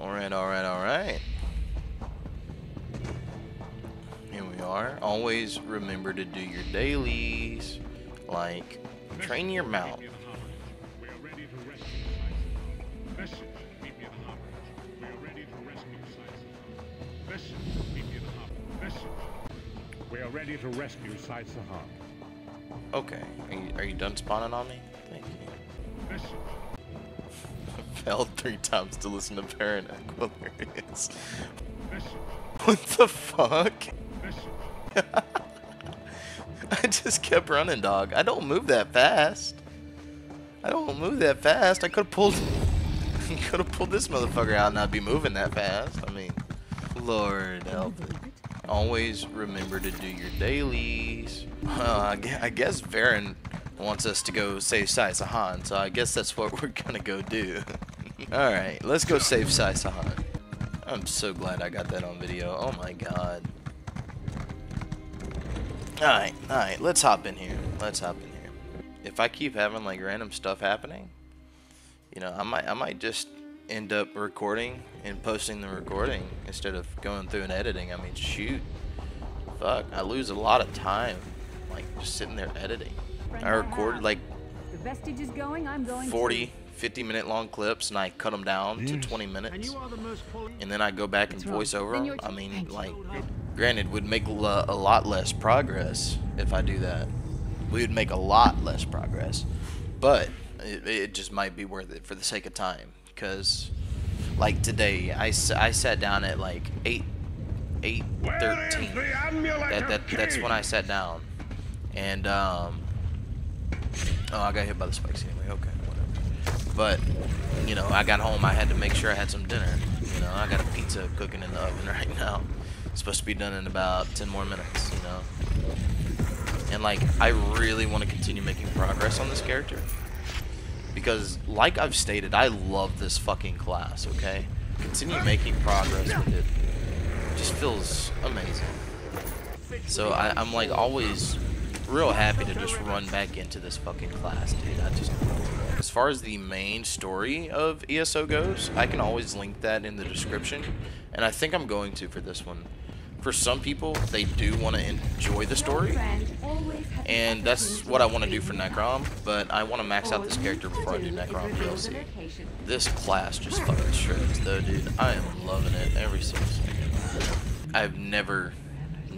Alright, alright, alright. Here we are. Always remember to do your dailies. Like, train your mount. We are ready to rescue Sai Sahan. Okay. Are you, are you done spawning on me? Thank you. Message. Failed three times to listen to Varen Aquilarios. What the fuck? I just kept running, dog. I don't move that fast. I don't move that fast. I could have pulled, could have pulled this motherfucker out and not be moving that fast. I mean, Lord help it. Always remember to do your dailies. I I guess Varen wants us to go save Sai Sahan, so I guess that's what we're gonna go do. Alright, let's go save Sai Sahan. I'm so glad I got that on video. Oh my god. Alright, alright, let's hop in here. Let's hop in here. If I keep having like random stuff happening, you know, I might I might just end up recording and posting the recording instead of going through and editing. I mean shoot. Fuck, I lose a lot of time like just sitting there editing. I recorded like The vestige is going, I'm going 40, 50 minute long clips and I cut them down to 20 minutes. And then I go back and voice over them. I mean, like, granted, would make lo- a lot less progress if I do that. We would make a lot less progress, but it, it just might be worth it for the sake of time. Because, like today, I, I sat down at like eight eight thirteen. That, that that's when I sat down, and um. Oh, I got hit by the spikes anyway. Okay, whatever. But you know, I got home. I had to make sure I had some dinner. You know, I got a pizza cooking in the oven right now. It's supposed to be done in about 10 more minutes. You know, and like I really want to continue making progress on this character because, like I've stated, I love this fucking class. Okay, continue making progress with it. Just feels amazing. So I, I'm like always real happy to just run back into this fucking class, dude. I just as far as the main story of ESO goes, I can always link that in the description, and I think I'm going to for this one. For some people, they do want to enjoy the story, and that's what I want to do for Necrom, but I want to max out this character before I do Necrom DLC. This class just fucking shreds though, dude. I am loving it every single second. I've never,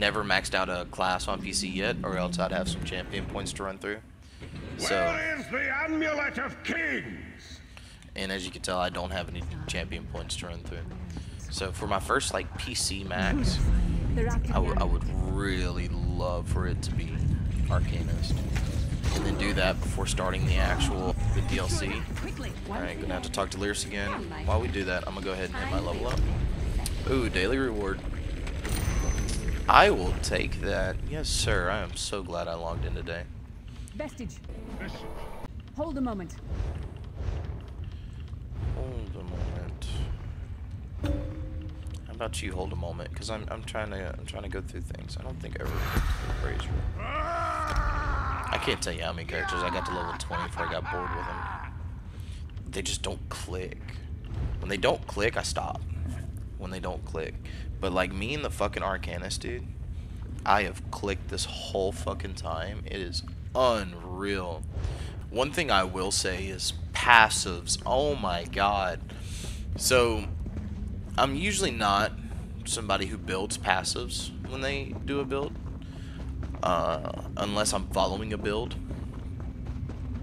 never maxed out a class on PC yet, or else I'd have some champion points to run through. So, Where is the amulet of kings? and as you can tell, I don't have any champion points to run through. So for my first like PC max, They're I would- I would really love for it to be Arcanist, and then do that before starting the actual the DLC. Quickly. Alright, gonna have to talk to Lyris again. While we do that, I'm gonna go ahead and hit my level up. Ooh, daily reward. I will take that. Yes, sir. I am so glad I logged in today. Vestige. Message. Hold a moment. Hold a moment. How about you hold a moment? Because I'm, I'm trying to I'm trying to go through things. I don't think I ever. I can't tell you how many characters I got to level 20 before I got bored with them. They just don't click. When they don't click, I stop. When they don't click. But like me and the fucking Arcanist, dude, I have clicked this whole fucking time. It is unreal. One thing I will say is passives. Oh my god. So, I'm usually not somebody who builds passives when they do a build, uh, unless I'm following a build.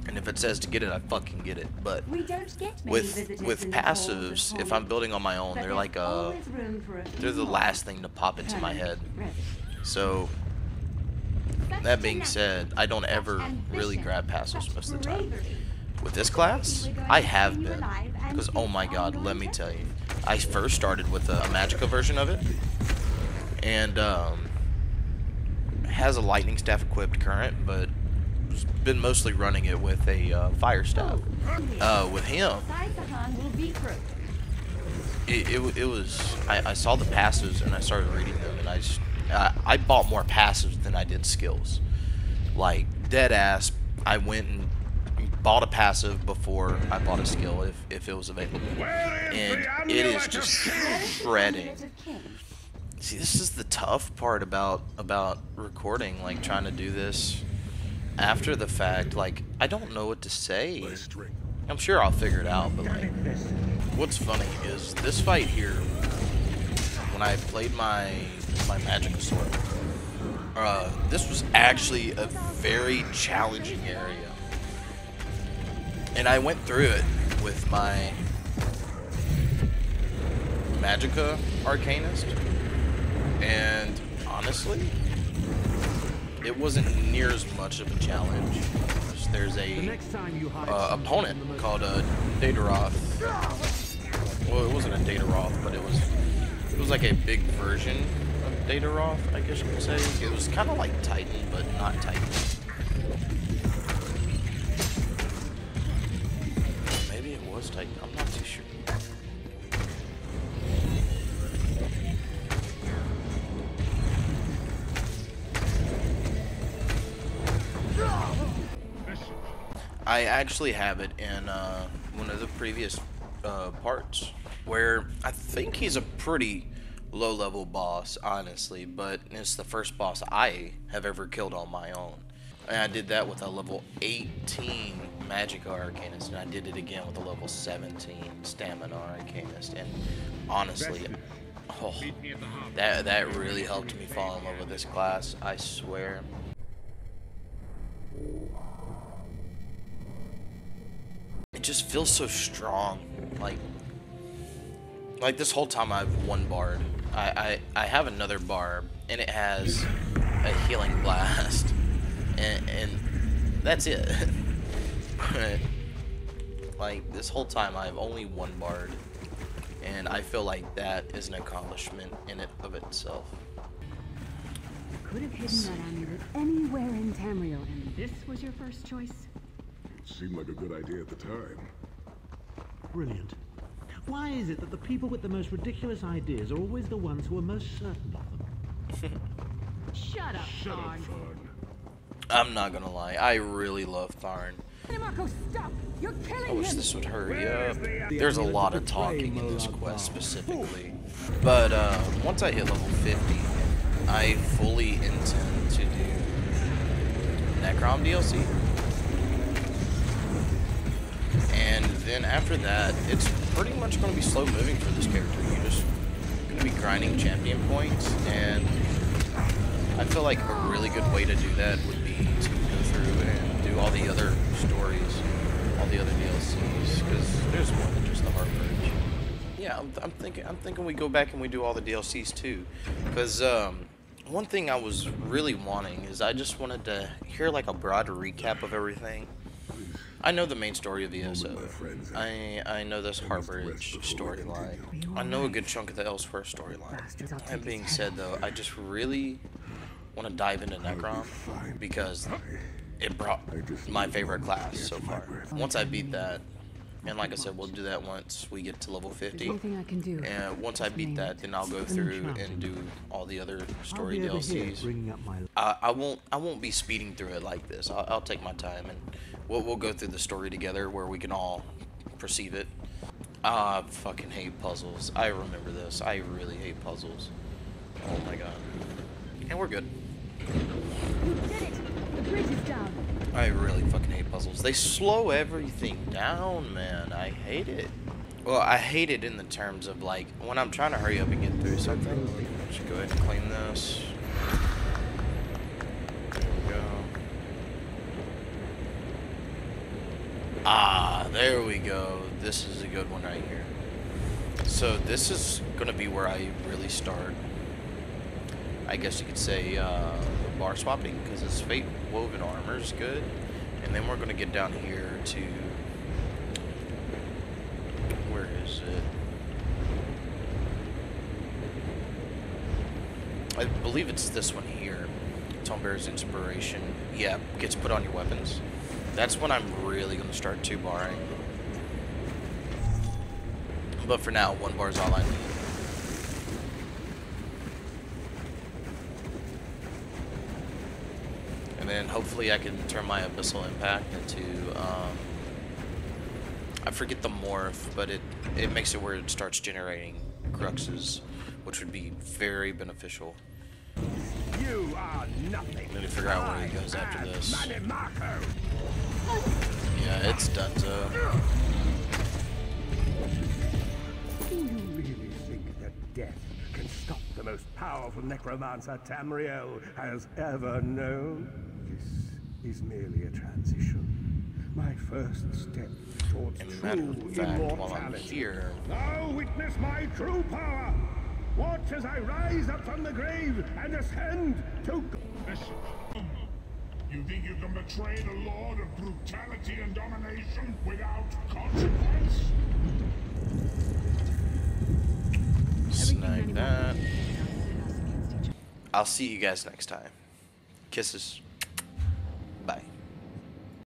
And if it says to get it, I fucking get it. But We don't get many with with passives, if I'm building on my own, they're like uh, always room for a they're the last thing to pop into my head. So that being said, I don't ever really grab passives most of the time. With this class, I have been. Because, oh my god, let me tell you. I first started with a, a Magica version of it. And, um, has a lightning staff equipped current, but been mostly running it with a uh, fire staff. Uh, with him, Sai Sahan will be through. it, it, it was I, I saw the passives and I started reading them and I just I, I bought more passives than I did skills like dead ass I went and bought a passive before I bought a skill if, if it was available. And it is just shredding. See, this is the tough part about about recording, like trying to do this after the fact. Like, I don't know what to say. I'm sure I'll figure it out, but like, what's funny is this fight here. When I played my my magic sword, uh, this was actually a very challenging area, and I went through it with my Magica Arcanist, and honestly, it wasn't near as much of a challenge. There's a uh, opponent called a Daedroth. Well, it wasn't a Daedroth, but it was it was like a big version of Daedroth, I guess you could say. It was kind of like Titan, but not Titan. Maybe it was Titan. I'm not too sure. I actually have it in uh, one of the previous uh, parts where I think he's a pretty low level boss, honestly, but it's the first boss I have ever killed on my own. And I did that with a level 18 Magic Arcanist, and I did it again with a level 17 Stamina Arcanist. And honestly, oh, that, that really helped me fall in love with this class, I swear. It just feels so strong. Like, like this whole time I've one bard. I, I, I have another barb, and it has a healing blast, and, and that's it. like this whole time I've only one bard, and I feel like that is an accomplishment in it of itself. Could have hidden that amulet anywhere in Tamriel, and this was your first choice? Seemed like a good idea at the time. Brilliant. Why is it that the people with the most ridiculous ideas are always the ones who are most certain of them? Shut up, Shut up, Tharn. I'm not gonna lie, I really love Tharn. Marco, stop! You're killing I wish him! this would hurry up. There's a lot of talking in this quest specifically. But uh, once I hit level 50, I fully intend to do Necrom DLC. And then after that, it's pretty much going to be slow moving for this character. You're just going to be grinding champion points, and I feel like a really good way to do that would be to go through and do all the other stories, all the other DLCs, because there's more than just the Harborage. Yeah, I'm, I'm thinking I'm thinking we go back and we do all the DLCs too, because um, one thing I was really wanting is I just wanted to hear like a broad recap of everything. I know the main story of ESO. I I know this Harborage storyline. I know a good chunk of the Elsweyr storyline. That being said, though, I just really want to dive into Necrom because it brought my favorite class so far. Once I beat that, and like I said, we'll do that once we get to level 50. Anything I can do. And once I beat that, then I'll go through and do all the other story I'll be over here DLCs. up my I, I won't I won't be speeding through it like this. I'll, I'll take my time and we'll we'll go through the story together where we can all perceive it. Ah, I fucking hate puzzles. I remember this. I really hate puzzles. Oh my god. And we're good. You did it! The bridge is down. I really fucking hate puzzles. They slow everything down, man. I hate it. Well, I hate it in the terms of like when I'm trying to hurry up and get through something. Should go ahead and clean this. There we go. Ah, there we go. This is a good one right here. So this is gonna be where I really start. I guess you could say uh, bar swapping because his fate woven armor is good, and then we're gonna get down here to where is it? I believe it's this one here. Tome-Bearer's inspiration. Yeah, gets put on your weapons. That's when I'm really gonna start two barring. But for now, one bar is all I need. And then hopefully I can turn my Abyssal Impact into um, I forget the morph, but it it makes it where it starts generating cruxes, which would be very beneficial. You are nothing. Need to figure out where he goes after this. Yeah, it's done so. Do you really think that death can stop the most powerful necromancer Tamriel has ever known? This is merely a transition. My first step towards And true of fact, while I'm immortality. here, Now witness my true power. Watch as I rise up from the grave and ascend to. Message. You think you can betray the Lord of brutality and domination without consequence? Snag that. does pit us against each other. I'll see you guys next time. Kisses.